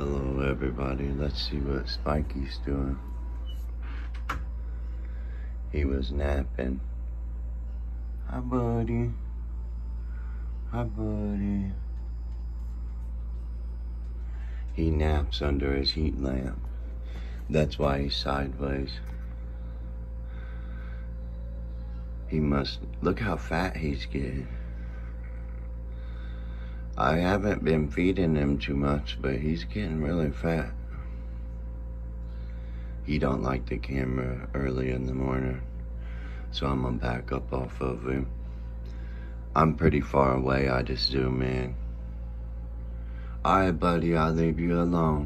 Hello, everybody. Let's see what Spikey's doing. He was napping. Hi, buddy. Hi, buddy. He naps under his heat lamp. That's why he's sideways. He must look how fat he's getting. I haven't been feeding him too much, but he's getting really fat. He don't like the camera early in the morning, so I'm gonna back up off of him. I'm pretty far away, I just zoom in. Alright, buddy, I'll leave you alone.